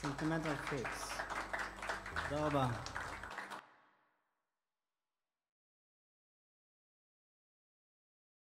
sentimental fix. תודה רבה.